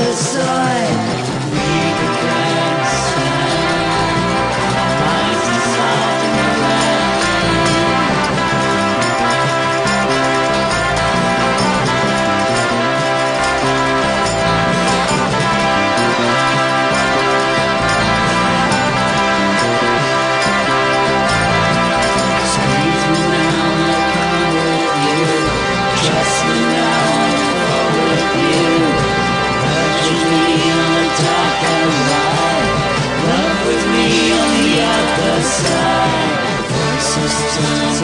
the sun. Just, just.